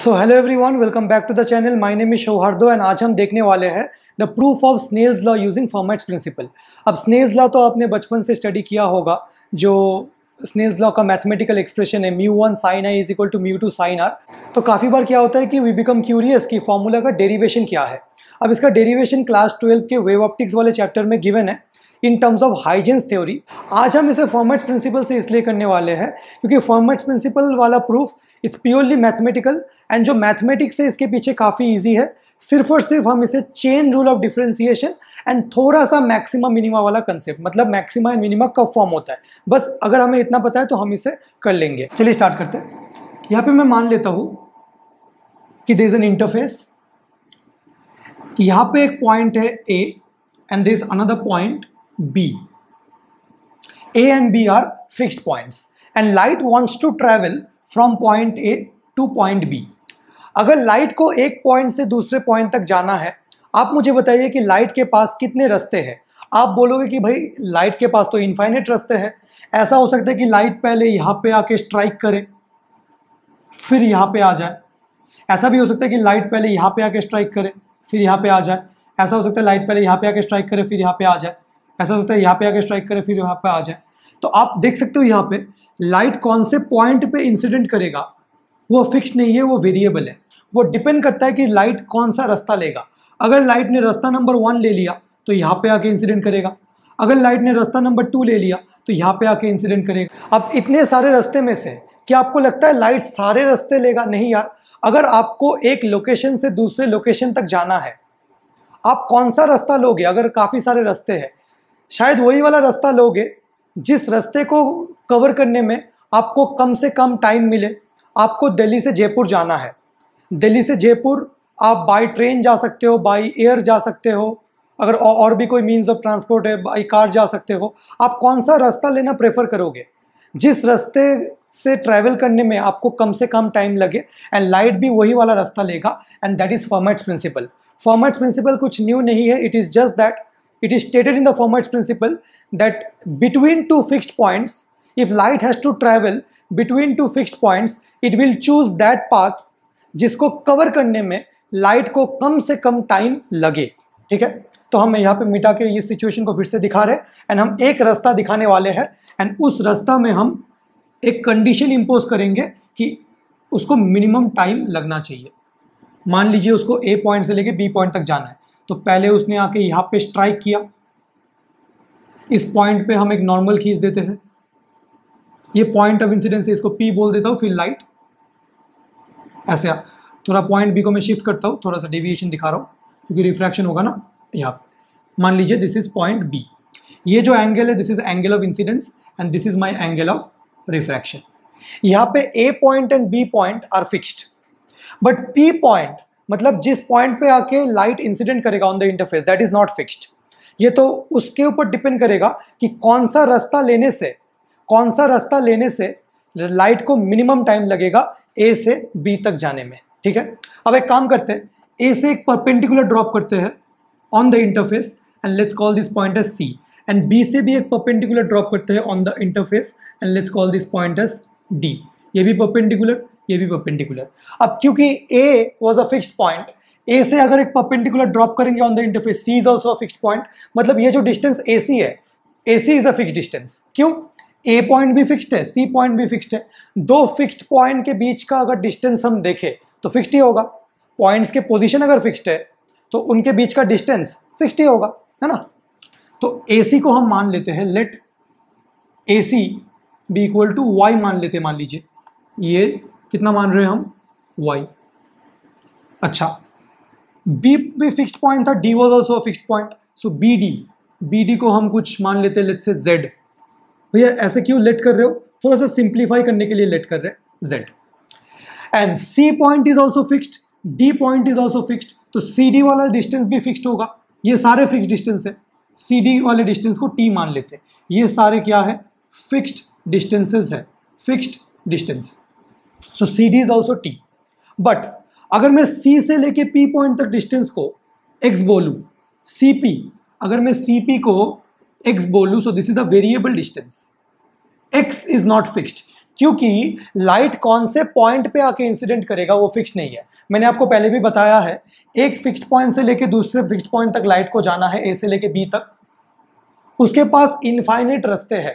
So hello everyone welcome back to the channel my name is Shouhardo and आज हम देखने वाले हैं the proof of Snell's law using Fermat's principle अब Snell's law तो आपने बचपन से स्टडी किया होगा, जो स्नेल्स लॉ का मैथमेटिकल एक्सप्रेशन है mu one sine i is equal to mu two sine r तो काफ़ी बार क्या होता है कि वी बिकम क्यूरियस कि फॉर्मूला का डेरिवेशन क्या है। अब इसका डेरिवेशन क्लास ट्वेल्व के वेव ऑप्टिक्स वाले चैप्टर में गिवन है in terms of Huygens theory आज हम इसे फॉर्मेट्स प्रिंसिपल से इसलिए करने वाले हैं, क्योंकि फॉर्मेट्स प्रिंसिपल वाला proof it's purely mathematical and जो मैथमेटिक्स है, इसके पीछे काफ़ी ईजी है। सिर्फ़ और सिर्फ़ हम इसे chain rule of differentiation and थोड़ा सा मैक्सिमा मिनिमा वाला कंसेप्ट मतलब मैक्सिमा एंड मिनिमा कब फॉर्म होता है। बस अगर हमें इतना पता है तो हम इसे कर लेंगे। चलिए स्टार्ट करते हैं। यहाँ पे मैं मान लेता हूँ कि दे इज़ एन इंटरफेस यहाँ पे एक पॉइंट है A and there is another point B A and B are fixed points and light wants to travel from point A to point B अगर लाइट को एक पॉइंट से दूसरे पॉइंट तक जाना है, आप मुझे बताइए कि लाइट के पास कितने रास्ते हैं? आप बोलोगे कि भाई लाइट के पास तो इनफाइनेट रास्ते हैं। ऐसा हो सकता है कि लाइट पहले यहाँ पे आके स्ट्राइक करे, फिर यहाँ पे आ जाए। ऐसा भी हो सकता है कि लाइट पहले यहाँ पे आके स्ट्राइक करे, फिर यहाँ पे आ जाए। ऐसा हो सकता है लाइट पहले यहाँ पे आके स्ट्राइक करे, फिर यहाँ पे आ जाए। ऐसा हो सकता है यहाँ पे आके स्ट्राइक करे, फिर यहाँ पे आ जाए। तो आप देख सकते हो यहाँ पे लाइट कौन से पॉइंट पे इंसिडेंट करेगा? वो फिक्स नहीं है, वो वेरिएबल है। वो डिपेंड करता है कि लाइट कौन सा रास्ता लेगा। अगर लाइट ने रास्ता नंबर वन ले लिया तो यहाँ पे आके इंसिडेंट करेगा। अगर लाइट ने रास्ता नंबर टू ले लिया तो यहाँ पे आके इंसिडेंट करेगा। अब इतने सारे रास्ते में से, क्या आपको लगता है लाइट सारे रास्ते लेगा? नहीं यार। अगर आपको एक लोकेशन से दूसरे लोकेशन तक जाना है, आप कौन सा रास्ता लोगे? अगर काफ़ी सारे रास्ते हैं, शायद वही वाला रास्ता लोगे जिस रास्ते को कवर करने में आपको कम से कम टाइम मिले, आपको दिल्ली से जयपुर जाना है। दिल्ली से जयपुर आप बाई ट्रेन जा सकते हो बाई एयर जा सकते हो। अगर और भी कोई मीन्स ऑफ़ ट्रांसपोर्ट है बाई कार जा सकते हो। आप कौन सा रास्ता लेना प्रेफर करोगे? जिस रास्ते से ट्रैवल करने में आपको कम से कम टाइम लगे एंड लाइट भी वही वाला रास्ता लेगा and that is Fermat's principle Fermat's principle कुछ न्यू नहीं है it is just that it is stated in the Fermat's principle that between two fixed points, if light has to travel between two fixed points, it will choose that path जिसको cover करने में light को कम से कम time लगे। ठीक है? तो हम यहाँ पे मिटा के इस सिचुएशन को फिर से दिखा रहे हैं। एंड हम एक रास्ता दिखाने वाले हैं। एंड उस रास्ता में हम एक कंडीशन इम्पोज करेंगे कि उसको मिनिमम टाइम लगना चाहिए। मान लीजिए उसको ए पॉइंट से लेके बी पॉइंट तक जाना है। तो पहले उसने आके यहाँ पे स्ट्राइक किया। इस पॉइंट पे हम एक नॉर्मल खींच देते हैं। ये पॉइंट ऑफ़ इंसिडेंस है, इसको पी बोल देता हूँ फिर लाइट ऐसे थोड़ा पॉइंट बी को मैं शिफ्ट करता हूँ, थोड़ा सा डेविएशन दिखा रहा हूँ, क्योंकि रिफ्रैक्शन होगा ना, यहाँ पे। मान लीजिए दिस इज़ पॉइंट बी ये जो एंगल है this is angle of incidence and this is my angle of refraction यहाँ पे A point and B point are fixed but P point मतलब जिस पॉइंट पे आके लाइट इंसिडेंट करेगा on the interface that is not fixed ये तो उसके ऊपर डिपेंड करेगा कि कौन सा रास्ता लेने से, कौन सा रास्ता लेने से लाइट को मिनिमम टाइम लगेगा ए से बी तक जाने में। ठीक है? अब एक काम करते हैं। ए से एक परपेंडिकुलर ड्रॉप करते हैं on the interface and let's call this point as C and B से भी एक परपेंडिकुलर ड्रॉप करते हैं on the interface and let's call this point as D ये भी परपेंडिकुलर ये भी परपेंडिकुलर अब क्योंकि A was a fixed point A से अगर एक परपेंडिकुलर ड्रॉप करेंगे on the interface C is also fixed point मतलब ये जो डिस्टेंस ए सी है A C is a fix distance क्यों? ए पॉइंट भी फिक्स्ड है सी पॉइंट भी फिक्स्ड है. दो फिक्स्ड पॉइंट के बीच का अगर डिस्टेंस हम देखें तो फिक्स्ड ही होगा. पॉइंट्स के पोजिशन अगर फिक्स्ड है तो उनके बीच का डिस्टेंस फिक्स्ड ही होगा, है ना? तो ए सी को हम मान लेते हैं let A C be equal to y मान लेते मान लीजिए. ये कितना मान रहे हैं हम? वाई अच्छा b भी फिक्स्ड पॉइंट था, d was also fixed point so B D B D को हम कुछ मान लेते हैं लेट से z. भैया, ऐसे क्यों लेट कर रहे हो? थोड़ा सा सिंप्लीफाई करने के लिए लेट कर रहे हैं z. And c point is also fixed d point is also fixed तो सी डी वाला डिस्टेंस भी फिक्स्ड होगा। ये सारे फिक्स डिस्टेंस है। सी डी वाले डिस्टेंस को t मान लेते हैं। ये सारे क्या है? फिक्स्ड डिस्टेंसेस है। Fixed distance so C D is also t but अगर मैं सी से लेके पी पॉइंट तक डिस्टेंस को एक्स बोलूँ सी पी अगर मैं सी पी को एक्स बोलूँ so this is a variable distance x is not fixed क्योंकि लाइट कौन से पॉइंट पे आके इंसिडेंट करेगा, वो फिक्स नहीं है। मैंने आपको पहले भी बताया है, एक फिक्स्ड पॉइंट से लेके दूसरे फिक्स्ड पॉइंट तक लाइट को जाना है ए से लेके बी तक। उसके पास इनफाइनेट रास्ते हैं।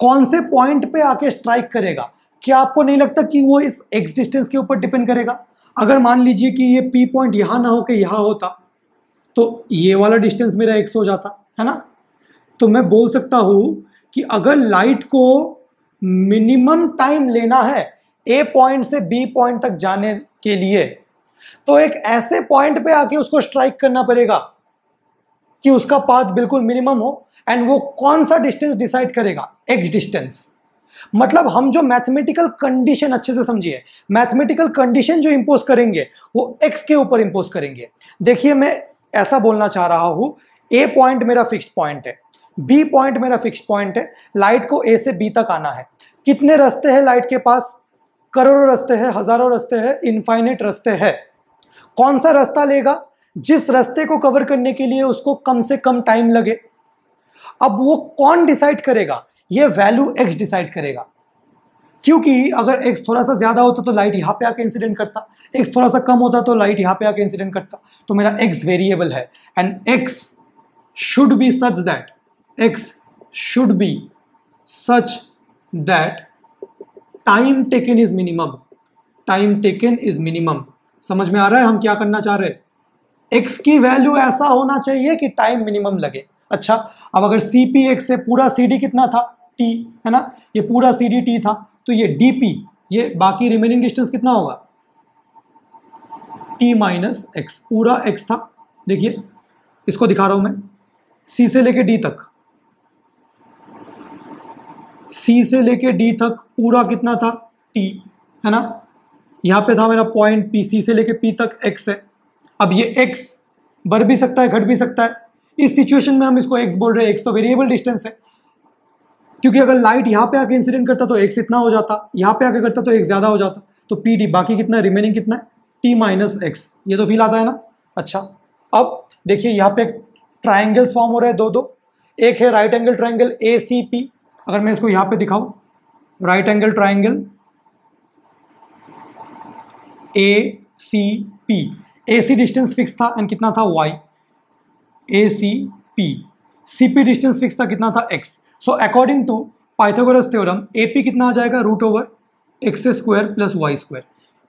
कौन से पॉइंट पे आके स्ट्राइक करेगा? क्या आपको नहीं लगता कि वो इस एक्स डिस्टेंस के ऊपर डिपेंड करेगा? अगर मान लीजिए कि ये पी पॉइंट यहाँ ना हो के यहाँ होता तो ये वाला डिस्टेंस मेरा एक्स हो जाता, है ना? तो मैं बोल सकता हूँ कि अगर लाइट को मिनिमम टाइम लेना है ए पॉइंट से बी पॉइंट तक जाने के लिए तो एक ऐसे पॉइंट पे आके उसको स्ट्राइक करना पड़ेगा कि उसका पाथ बिल्कुल मिनिमम हो एंड वो कौन सा डिस्टेंस डिसाइड करेगा? एक्स डिस्टेंस मतलब हम जो मैथमेटिकल कंडीशन अच्छे से समझिए मैथमेटिकल कंडीशन जो इंपोज करेंगे, वो एक्स के ऊपर इंपोज करेंगे। देखिए, मैं ऐसा बोलना चाह रहा हूँ ए पॉइंट मेरा फिक्स्ड पॉइंट है बी पॉइंट मेरा फिक्स्ड पॉइंट है लाइट को ए से बी तक आना है। कितने रास्ते हैं लाइट के पास? करोड़ों रास्ते हैं, हज़ारों रास्ते हैं इनफाइनेट रास्ते हैं। कौन सा रास्ता लेगा? जिस रास्ते को कवर करने के लिए उसको कम से कम टाइम लगे। अब वो कौन डिसाइड करेगा? ये वैल्यू एक्स डिसाइड करेगा। क्योंकि अगर एक्स थोड़ा सा ज़्यादा होता तो लाइट यहाँ पे आके इंसिडेंट करता। एक्स थोड़ा सा कम होता तो लाइट यहाँ पे आके इंसिडेंट करता। तो मेरा एक्स वेरिएबल है। And x should be such that x should be such that time taken is minimum time taken is minimum समझ में आ रहा है हम क्या करना चाह रहे हैं? एक्स की वैल्यू ऐसा होना चाहिए कि टाइम मिनिमम लगे। अच्छा अब अगर सी पी एक्स से पूरा सी डी कितना था? टी है ना? ये पूरा सी डी टी था तो ये डी पी ये बाकी रिमेनिंग डिस्टेंस कितना होगा? टी माइनस एक्स पूरा एक्स था। देखिए, इसको दिखा रहा हूँ मैं। सी से लेके डी तक। सी से लेके डी तक पूरा कितना था? टी है ना? यहाँ पे था मेरा पॉइंट पी सी से लेके पी तक एक्स है। अब ये एक्स बढ़ भी सकता है, घट भी सकता है। इस सिचुएशन में हम इसको एक्स बोल रहे हैं। एक्स तो वेरिएबल डिस्टेंस है। क्योंकि अगर लाइट यहाँ पे आके इंसिडेंट करता तो एक्स इतना हो जाता। यहाँ पे आके करता तो एक्स ज़्यादा हो जाता। तो पी डी बाकी कितना रिमेनिंग कितना है? टी माइनस एक्स ये तो फील आता है ना? अच्छा। अब देखिए, यहाँ पे ट्राइंगल्स फॉर्म हो रहे हैं दो दो एक है right angle triangle A C P अगर मैं इसको यहाँ पे दिखाऊँ। Right angle triangle A C P A C distance fix था एंड कितना था? Y A C P C P distance fix था कितना था? X so according to Pythagoras theorem A P कितना आ जाएगा? Root over x square plus y square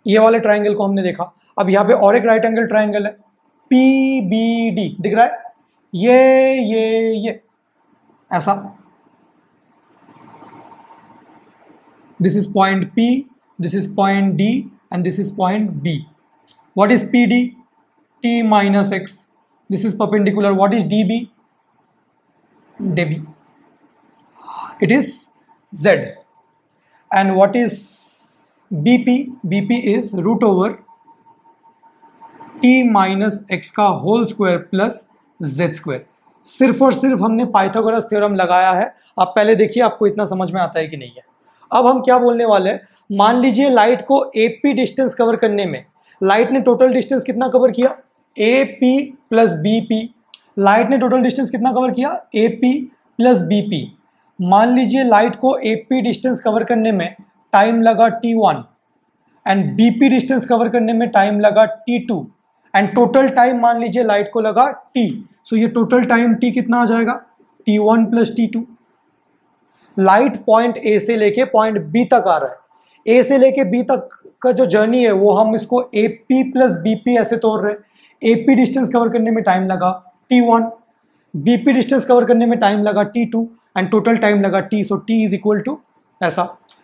ये वाले ट्राइंगल को हमने देखा। अब यहाँ पे और एक राइट एंगल ट्राइंगल है। पी बी डी दिख रहा है? ये ये ये। ऐसा। This is point P, this is point D, and this is point B. What is PD? T minus X. This is perpendicular. What is DB? DB. It is Z. And what is BP? BP is root over T minus x का whole square plus z square सिर्फ़ और सिर्फ़ हमने Pythagoras theorem लगाया है आप पहले देखिए, आपको इतना समझ में आता है कि नहीं है अब हम क्या बोलने वाले हैं मान लीजिए लाइट को एपी डिस्टेंस कवर करने में लाइट ने टोटल डिस्टेंस कितना कवर किया A P plus B P light ने टोटल डिस्टेंस कितना कवर किया? A P plus B P मान लीजिए लाइट को ए पी डिस्टेंस कवर करने में टाइम लगा t one and B P distance cover करने में टाइम लगा t two and total time मान लीजिए लाइट को लगा टी सो ये टोटल टाइम टी कितना आ जाएगा? T one plus t two light point A से लेके पॉइंट बी तक आ रहा है। ए से लेके बी तक का जो जर्नी है, वो हम इसको A P plus B P ऐसे तोड़ रहे हैं। ए पी डिस्टेंस कवर करने में टाइम लगा t one B P distance cover करने में टाइम लगा t two and total time लगा t so t is equal to ऐसा।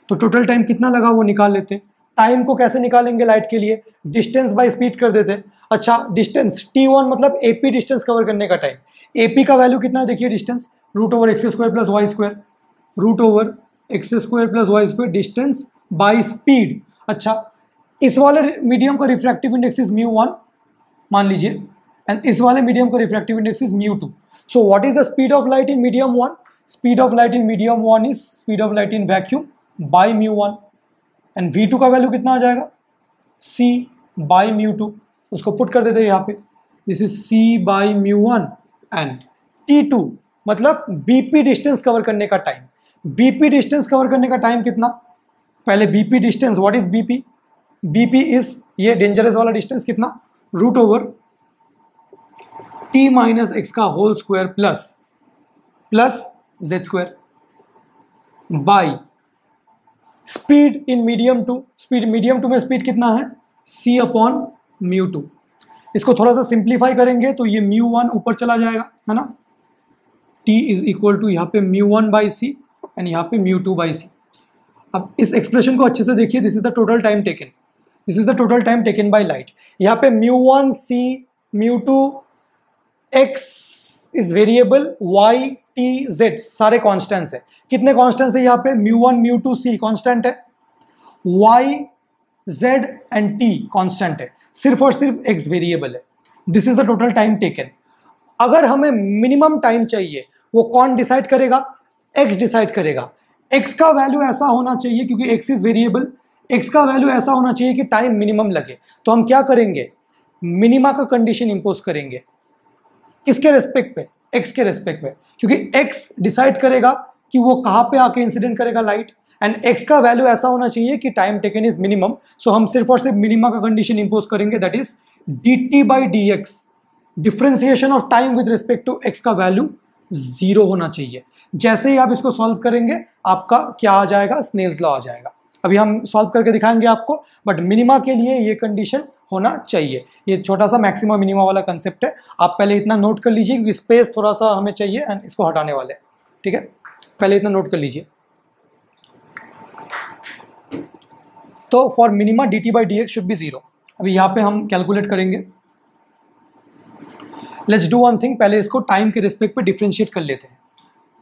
तो टोटल टाइम कितना लगा वो निकाल लेते। टाइम को कैसे निकालेंगे लाइट के लिए? डिस्टेंस बाय स्पीड कर देते। अच्छा डिस्टेंस टी वन मतलब ए पी डिस्टेंस कवर करने का टाइम ए पी का वैल्यू कितना देखिए distance root over x square plus y square root over x square plus y square distance by speed अच्छा इस वाले मीडियम का refractive index is mu one मान लीजिए। एंड इस वाले मीडियम का refractive index is mu two so what is the speed of light in medium one speed of light in medium one is speed of light in vacuum by mu one and v two का value कितना आ जाएगा? सी by mu two उसको put कर देते हैं यहाँ पे। This is c by mu one and t two मतलब बीपी डिस्टेंस कवर करने का टाइम बीपी डिस्टेंस कवर करने का टाइम कितना? पहले BP distance what is BP BP is ये डेंजरस वाला डिस्टेंस कितना? Root over t minus x का whole square plus plus z square by speed in medium two speed medium two में speed कितना है? सी अपॉन म्यू टू इसको थोड़ा सा सिंप्लीफाई करेंगे तो ये म्यू वन ऊपर चला जाएगा, है ना? टी इज़ इक्वल टू यहाँ पे mu one by c and यहाँ पे म्यू टू बाई सी अब इस एक्सप्रेशन को अच्छे से देखिए this is the total time taken this is the total time taken by light यहाँ पे mu one c mu two x is variable y t z सारे कॉन्स्टेंट्स है। कितने कॉन्स्टेंट्स है यहाँ पे? Mu one mu two c constant है। Y z and t constant है। सिर्फ़ और सिर्फ़ एक्स वेरिएबल है। This is the total time taken अगर हमें मिनिमम टाइम चाहिए, वो कौन डिसाइड करेगा? एक्स डिसाइड करेगा। एक्स का वैल्यू ऐसा होना चाहिए क्योंकि एक्स इज़ वेरिएबल एक्स का वैल्यू ऐसा होना चाहिए कि टाइम मिनिमम लगे। तो हम क्या करेंगे? मिनिमा का कंडीशन इंपोज करेंगे। किसके रेस्पेक्ट पे? एक्स के रेस्पेक्ट पे। क्योंकि एक्स डिसाइड करेगा कि वो कहाँ पे आके इंसिडेंट करेगा लाइट एंड एक्स का वैल्यू ऐसा होना चाहिए कि time taken is minimum so हम सिर्फ़ और सिर्फ़ मिनिमा का कंडीशन इंपोज करेंगे। That is d t by d x differentiation of time with respect to x का वैल्यू ज़ीरो होना चाहिए। जैसे ही आप इसको सॉल्व करेंगे, आपका क्या आ जाएगा? स्नेल्स लॉ आ जाएगा। अभी हम सॉल्व करके दिखाएँगे आपको बट मिनिमा के लिए ये कंडीशन होना चाहिए। ये छोटा सा मैक्सिमम मिनिमा वाला कंसेप्ट है। आप पहले इतना नोट कर लीजिए, क्योंकि स्पेस थोड़ा सा हमें चाहिए एंड इसको हटाने वाले ठीक है? पहले इतना नोट कर लीजिए। तो for minima d t by d x should be zero अभी यहाँ पे हम कैलकुलेट करेंगे। लेट्स डू वन थिंग पहले इसको टाइम के रिस्पेक्ट पे डिफ्रेंशिएट कर लेते हैं।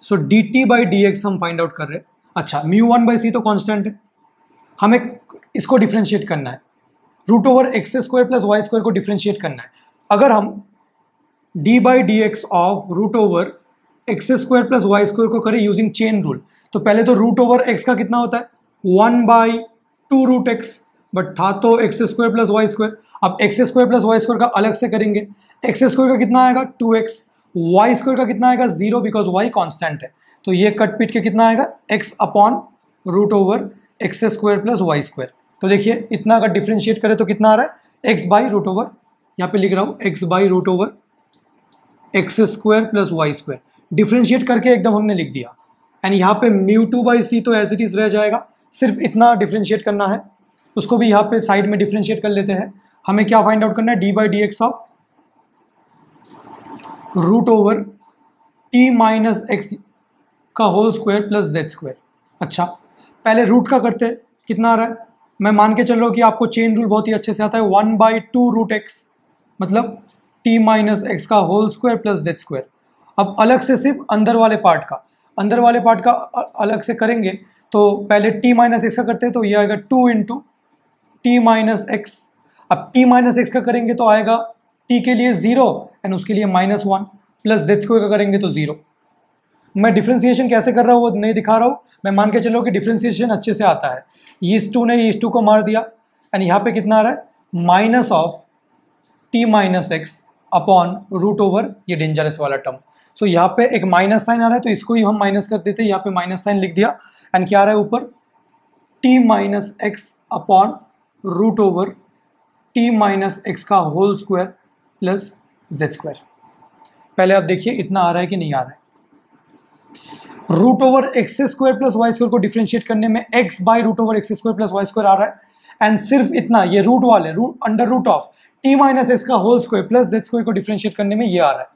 So d t by d x हम फाइंड आउट कर रहे हैं। अच्छा म्यू वन बाई सी तो कॉन्स्टेंट है। हमें इसको डिफ्रेंशिएट करना है। Root over x square plus y square को डिफ्रेंशिएट करना है। अगर हम d by d x of root over x square plus y square को करें यूजिंग चेन रूल तो पहले तो रूट ओवर एक्स का कितना होता है? One by two root x but था तो x square plus y square अब x square plus y square का अलग से करेंगे। एक्स स्क्वायर का कितना आएगा? टू एक्स वाई स्क्वायर का कितना आएगा? ज़ीरो बिकॉज़ वाई कॉन्स्टेंट है। तो ये कट पिट के कितना आएगा? X upon root over x square plus y square. तो देखिए, इतना अगर डिफ्रेंशिएट करें तो कितना आ रहा है? एक्स बाई रूट ओवर यहाँ पे लिख रहा हूँ x by root over x square plus y square differentiate करके एकदम हमने लिख दिया। एंड यहाँ पे म्यू टू बाई सी तो एज इट इज़ रह जाएगा। सिर्फ़ इतना डिफ्रेंशिएट करना है। उसको भी यहाँ पे साइड में डिफ्रेंशिएट कर लेते हैं। हमें क्या फाइंड आउट करना है? D by d x of root over t minus x का whole square plus z square अच्छा। पहले रूट का करते, कितना आ रहा है? मैं मान के चल रहा हूँ कि आपको चेन रूल बहुत ही अच्छे से आता है one by two root x मतलब टी माइनस एक्स का whole square plus date square अब अलग से सिर्फ़ अंदर वाले पार्ट का, अंदर वाले पार्ट का अलग से करेंगे तो पहले टी माइनस एक्स का करते हैं तो ये आएगा two into t minus x अब टी माइनस एक्स का करेंगे तो आएगा टी के लिए ज़ीरो एंड उसके लिए minus one plus z square का करेंगे तो ज़ीरो मैं डिफ्रेंसिएशन कैसे कर रहा हूँ वो नहीं दिखा रहा हूँ। मैं मान के चलो कि डिफ्रेंसिएशन अच्छे से आता है। ईस टू ने ईस टू को मार दिया। एंड यहाँ पे कितना आ रहा है? Minus of t minus x upon root over ये डेंजरस वाला टर्म सो so, यहाँ पे एक माइनस साइन आ रहा है तो इसको ही हम माइनस कर देते यहाँ पे माइनस साइन लिख दिया। एंड क्या आ रहा है ऊपर? T minus x upon root over t minus x का whole square plus z square पहले आप देखिए इतना आ रहा है कि नहीं आ रहा है। Root over x square plus y square को डिफ्रेंशिएट करने में x by root over x square plus y square आ रहा है। एंड सिर्फ़ इतना, ये रूट वाले root under root of t minus x का whole square plus z square को डिफ्रेंशिएट करने में ये आ रहा है।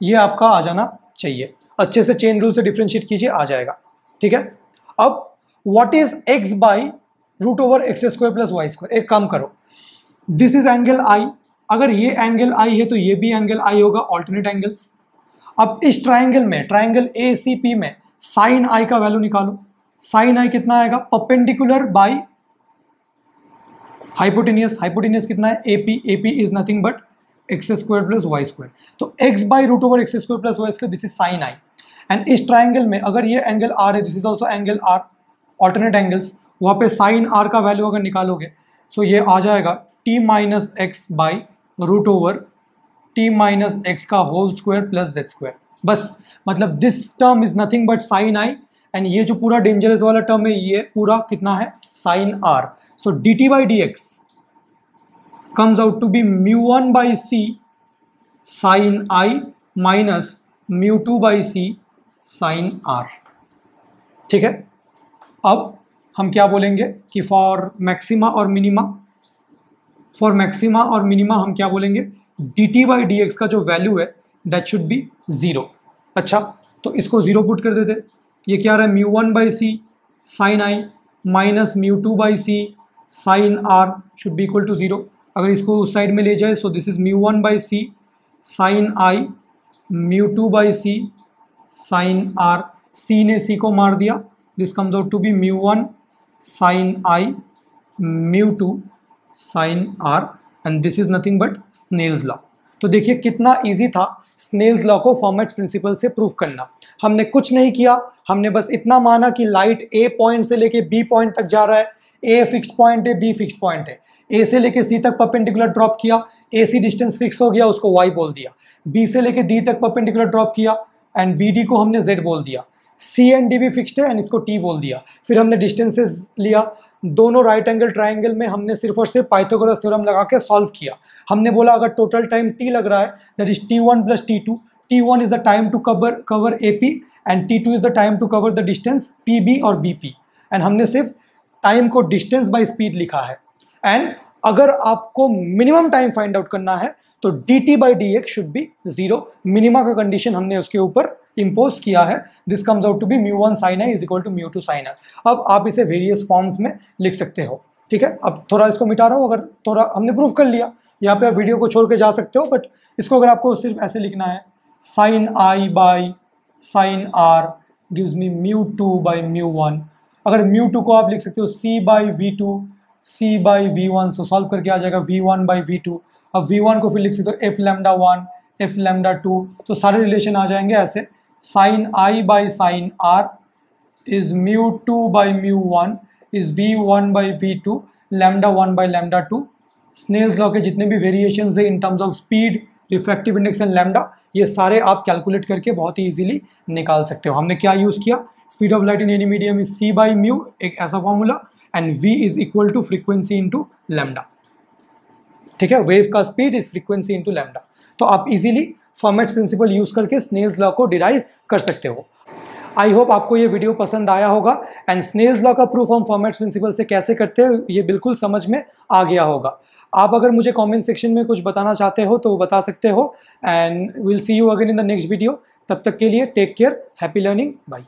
ये आपका आ जाना चाहिए। अच्छे से चेन रूल से डिफ्रेंशिएट कीजिए, आ जाएगा। ठीक है? अब what is x by root over x square plus y square एक काम करो। दिस इज़ एंगल आई अगर ये एंगल आई है तो ये भी एंगल आई होगा ऑल्टरनेट एंगल्स अब इस ट्राइंगल में ट्राइंगल ए सी पी में साइन आई का वैल्यू निकालो। साइन आई कितना आएगा? परपेंडिकुलर बाई हाइपोटेनियस हाइपोटेनियस कितना है? AP AP is nothing but x square plus y square तो x by root over x square plus y square this is sine i and इस triangle में अगर ये एंगल आर है this is also angle r alternate angles वहाँ पे sign are का value अगर निकालोगे सो so ये आ जाएगा t minus x by root over t minus x का whole square plus z square बस मतलब this term is nothing but sine i and ये जो पूरा डेंजरस वाला टर्म है, ये पूरा कितना है? Sine r so d t by d x comes out to be mu 1 by c sin i minus mu 2 by c sin r. ठीक है? अब हम क्या बोलेंगे कि फॉर मैक्सिमा और मिनिमा फॉर मैक्सिमा और मिनिमा हम क्या बोलेंगे? D t by d x का जो वैल्यू है दैट शुड बी ज़ीरो अच्छा तो इसको ज़ीरो पुट कर देते ये क्या रहा है? Mu one by C sine I minus mu two by C sine R should be equal to zero अगर इसको उस साइड में ले जाए so this is mu one by C sine I mu two by C sine R C ने C को मार दिया। This comes out to be mu one sine I mu two sine R and this is nothing but Snell's law तो देखिए, कितना easy था Snell's law को Fermat principle से प्रूव करना। हमने कुछ नहीं किया। हमने बस इतना माना कि लाइट ए पॉइंट से लेके बी पॉइंट तक जा रहा है। ए फिक्स्ड पॉइंट है बी फिक्स्ड पॉइंट है। ए से लेके सी तक परपेंडिकुलर ड्रॉप किया। ए सी डिस्टेंस फिक्स हो गया, उसको वाई बोल दिया। बी से लेके डी तक परपेंडिकुलर ड्रॉप किया। एंड बी डी को हमने जेड बोल दिया। सी एंड डी भी फिक्स्ड है एंड इसको टी बोल दिया। फिर हमने डिस्टेंसेस लिया। दोनों राइट एंगल ट्राइंगल में हमने सिर्फ़ और सिर्फ़ पाइथागोरस थ्योरम लगा के सॉल्व किया। हमने बोला, अगर टोटल टाइम टी लग रहा है that is T one plus T two T one is the time to cover cover A P and T two is the time to cover the distance P B और B P and हमने सिर्फ़ time को distance by speed लिखा है। And अगर आपको minimum time find out करना है तो D T by D X should be zero minima का कंडीशन हमने उसके ऊपर इम्पोज किया है this comes out to be mu one sine है is equal to mu two sine है अब आप इसे वेरियस फॉर्म्स में लिख सकते हो, ठीक है? अब थोड़ा इसको मिटा रहा हूँ, अगर थोड़ा हमने प्रूव कर लिया। यहाँ पे आप वीडियो को छोड़ के जा सकते हो बट इसको अगर आपको सिर्फ़ ऐसे लिखना है sine i by sine r gives me mu two by mu one अगर म्यू टू को आप लिख सकते हो C by V two C by V one so solve करके आ जाएगा V one by V two अब वी वन को फिर लिख सकते हो F lambda one F lambda two तो सारे रिलेशन आ जाएँगे ऐसे। Sine i by sine r is mu two by mu one is V one by V two lambda one by lambda two Snell's law के जितने भी variation है in terms of speed reflective index and lambda ये सारे आप calculate करके बहुत ही easily निकाल सकते हो। हमने क्या यूज़ किया? Speed of light in any medium is c by mu एक ऐसा formula and v is equal to frequency into lambda ठीक है? वेव का speed is frequency into lambda तो आप इजीली फॉर्मेट प्रिंसिपल यूज़ करके स्नेल्स लॉ को derive कर सकते हो। आई होप आपको ये वीडियो पसंद आया होगा। एंड स्नेल्स लॉ का प्रूफ हम फॉर्मेट्स प्रिंसिपल से कैसे करते हैं, ये बिल्कुल समझ में आ गया होगा। आप अगर मुझे कमेंट सेक्शन में कुछ बताना चाहते हो तो बता सकते हो। And will see you again in the next video तब तक के लिए take care happy learning bye